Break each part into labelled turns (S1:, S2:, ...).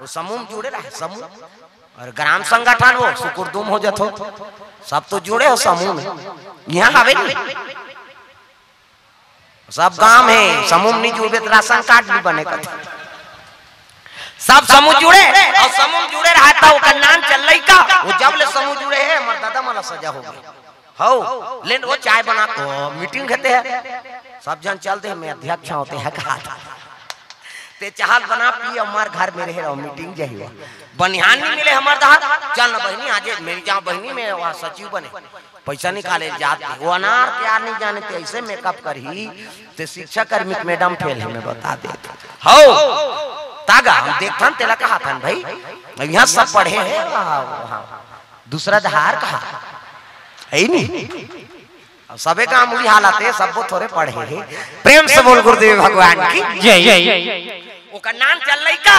S1: वो समूह जुड़े रहे समूह। और ग्राम संगठन वो सुकुरदुम हो जातो सब तो जुड़े हो समूह में। यहाँ आवे सब गाँव है समूह नहीं जुड़े तो राशन कार्ड नहीं बने का सब समूह जुड़े और समूह जुड़े रहा था वो नाम चल रही का। वो जब ले समूह जुड़े है हमारे दादा माला सजा हो गया हो लेन वो चाय बना मीटिंग कहते हैं। सब जन चलते हैं मैं अध्यक्ष होते हैं कहा था। ते चाहल बना पी, हमार घर में रहे रहो, मीटिंग जही बनिहान नहीं मिले हमार दहा चल ना बहनी, आज मेरी जहाँ बहनी, में वहाँ सचिव बने। पैसा निकाले, जाते वो अनार क्या नहीं जाने ते ऐसे मेकअप कर ही ते शिक्षा कर्मी मैडम फेल है मैं बता देते। हो, तागा, हम देखथन तेला कहा था भाई यहाँ सब पढ़े हैं। वहाँ वहाँ दूसरा धार कहा? है नहीं। सबे का मुड़ी हालत है सबको थोड़े पढ़े हैं। प्रेम से बोल गुरुदेव भगवान की।
S2: जय जय।
S1: ओकर नाम चल लइका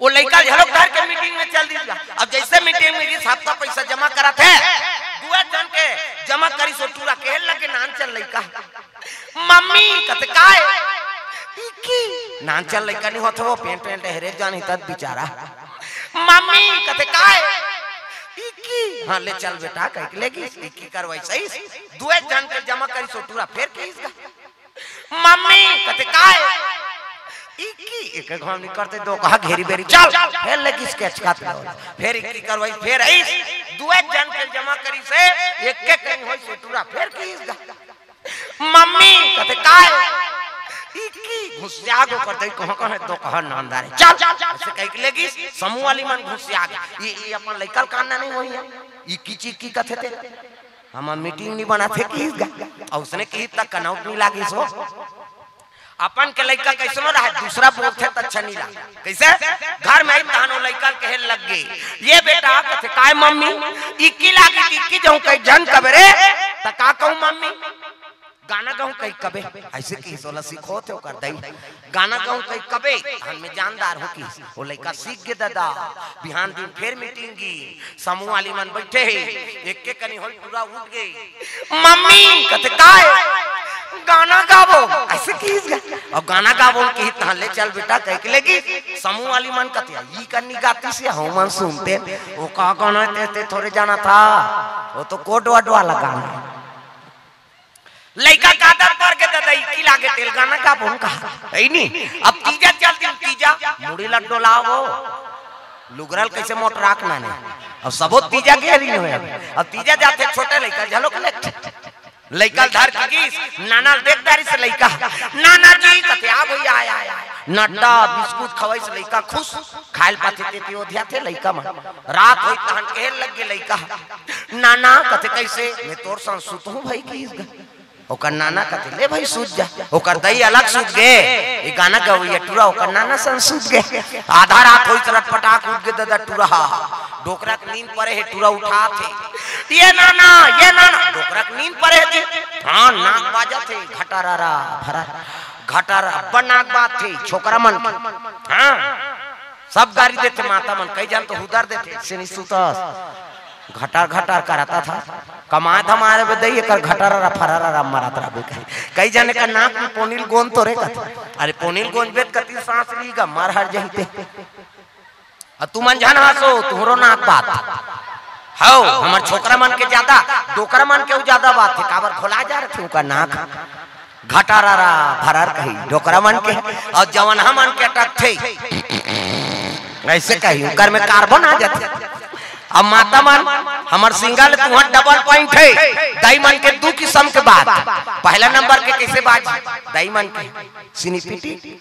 S1: वो लइका झलक धर के मीटिंग में चल दिया। अब जैसे मीटिंग में जिस हफ़्ता पैसा जमा करा थे दुआ जन के जमा करी सो टूरा कहे लगे नाम चल लइका मम्मी कते काय? की नाम चल लइका नहीं होत वो पेंट पेंट हेरे जान हित बेचारा। मम्मी कते काय? हाँ ले चल बेटा कह के लेगी इक्की करवाई सही दुए जन के जमा करी सो टूरा फिर के इसका। मम्मी कते काय? इक्की एक एक हम नहीं करते दो कहा घेरी बेरी। चल फिर लेगी स्केच काट लो फिर इक्की करवाई फिर ऐस दुए जन के जमा करी से एक एक कहीं होई सो टूरा फिर के इसका। मम्मी कते काय? इक्की घुसिया गो कर दई कहाँ कहाँ, दो कहाँ, नामदार। चल ऐसे कह के लेगी, समूह वाली मन घुसिया ये ये अपन लइकल कानना नहीं होई है। ई किची की कथे थे? हम मीटिंग नहीं बना थे की और उसने की तक कनौट नहीं लागी सो। अपन के लइका कैसनो रहा, दूसरा बोलते तो अच्छा नहीं लगा। कैसे? घर में ही तहनो लइका कहे लग गई। ये बेटा कथे काय मम्मी? इक्की लागी, इक्की जाऊँ कहीं, जन कबरे त का कहूँ, मम्मी? गाना गाऊं कहीं कबे। ऐसे की सोला सीखो थे कर दई। गाना गाऊं कहीं कबे। हम में जानदार हो की वो लइका सीख के दादा। बिहान दिन फिर मीटिंग। की समूह वाली मन बैठे है। एक के कनी होई पूरा उठ गई मम्मी, कते काय? गाना गावो। ऐसे की अब गाना गावो की तहां ले चल बेटा, कह के लेगी। समूह वाली मन कते ई कन्नी गाती से हम मन सुनते। वो का गाना ते थोड़े जाना था। वो तो कोट वाला लइका कादर पर के ददई की लागे तेल गाना का बोन का। है नी अब तीजा चलती तीजा। मुड़ी लड्डो लाओ। लुगरल कैसे मोट राख ना ने अब सबो तीजा के रही हो अब तीजा जाते छोटे लइका झलो के लइका धर के गीस, नाना देखदारी से लइका नाना जी, कते आ भैया आया आया नड्डा, बिस्कुट खवाई से लइका खुश। खाइल पाते ते ते ओधिया थे लइका मन। रात होई, तहन के लग गे लइका नाना, कते कैसे? मैं तोर संग सुतहूं भाई की ओकर नाना कते ले भाई सूत जा। ओकर दई अलग सूत गे। ई गाना गवैया टूरा, ओकर नाना सन सूत गे। आधा रात होई तरट पटाक उठ गे, दादा, टूरा। डोकरा के नींद पड़े है, टूरा उठा थे। ये नाना ये नाना। डोकरा के नींद पड़े है हाँ, नाक बाजा थे घटारा भरा, घटारा नाक बात थे, छोकरा मन हाँ, सब गाड़ी देते माता मन, कई जान तो हुदर देते सिनी सुतस। घटार घटार कराता था। हमारे पे दई कर घटारा फरारा मारत रहा कई जाने का नाक में पोनील गोंद तो रे कथी? अरे पोनील गोंद बेत कती सांस ली गा, मार हर जहीते अ तू मन जान हसो, तुहरो नाक बात। हाउ हमर छोकरा मन के ज़्यादा डोकरा मन के ज़्यादा बात है काबर खोला जा रहे थे उनका नाक? घटारा भरार कही डोकरा मन के। और जवन मन के अटक थे। ऐसे कही उकर में कार्बन आ जाते। अब माता मन, हमार सिंगल तुहर डबल पॉइंट है। दाईमन के दो किस्म के बात। पहला नंबर के कैसे बात? दाईमन के। सिनीपिटी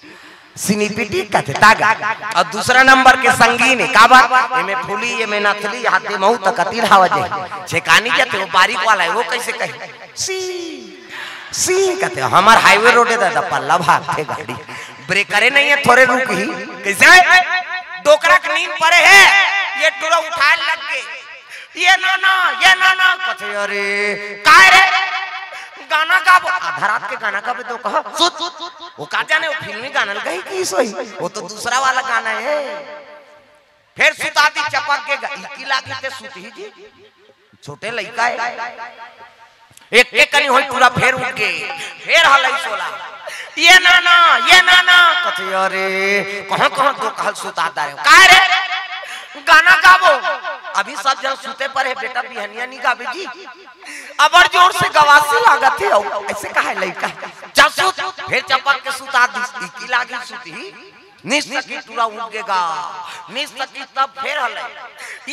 S1: सिनीपिटी कहते तागा। और दूसरा नंबर के संगीन का बात? ये में फूली ये में नथली, हाथे महू तक कतील हवा जे छेकानी जाते वो बारीक वाला है, वो कैसे कहे? सी। सी कहते हमार हाईवे रोड है, दादा पल्ला भाग थे गाड़ी। ब्रेक करे नहीं है, थोड़े रुक ही। कैसे? डोकरा के नींद पड़े है। ये टूरा उठाए लग गए। ये नाना ये नाना। कथे अरे, काय रे? गाना गाबो। आधा रात के गाना गाबे तो कहा। सुत। वो का जाने, वो फिल्मी गाना गई की सोई वो तो दूसरा वाला गाना है। फिर सुता दी चपक के की लागी ते सुत ही जी। छोटे लइका है। एक एक कनी होई पूरा फेर उठ के फेर हलई सोला। ये नाना ये नाना। कथे अरे, कहाँ कहाँ तो कहल सुताता रे का रे? गाना गावो। अभी सब जन सुते पर है, बेटा बिहनिया नहीं गावे जी अबर ज़ोर से गवासी लागत है ऐसे काहे लइका जा सुत, फिर चपक के सुता दी की लागी सुती निस्तकी पूरा उगेगा। निस्तकी तब फेर हले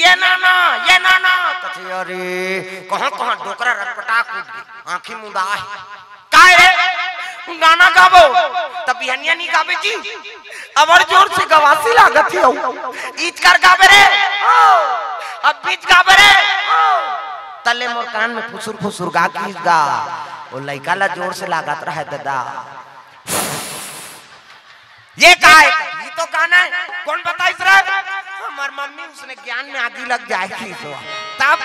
S1: ये नाना ये नाना। कथे अरे, कहाँ कहाँ डोकरा रटपटा कूद गई। आंखी मुंदा है। रे गाना गावो। तब बिहनिया नहीं गावे अबर ज़ोर से गवासी लागत है औ। ईच कर गावे रे। अब बीच गावे रे। तले मोर कान में फुसुर फुसुर गा गीत गा। वो लइका ला ज़ोर से लागत रहा दादा। ये का है? ये तो गाना है? कौन बताइस रहा हमार मम्मी उसने ज्ञान में आगी लग जाएगी। तो तब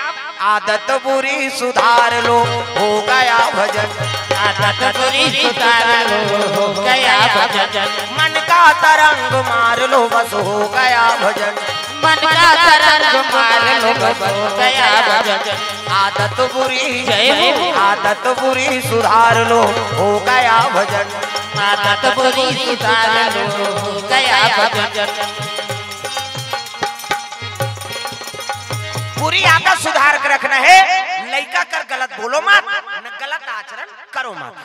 S1: आदत बुरी सुधार लो, हो गया भजन।
S2: आदत बुरी सुधार हो गया भजन।
S1: मन का तरंग मार लो बस हो गया भजन
S2: मन का तरंग मार लो बस हो गया भजन
S1: आदत बुरी
S2: जय
S1: आदत बुरी सुधार लो हो गया भजन।
S2: आदत बुरी सुधार लो हो गया भजन।
S1: सुधार के रखना है। लड़का कर गलत बोलो मत गलत आचरण करो मत।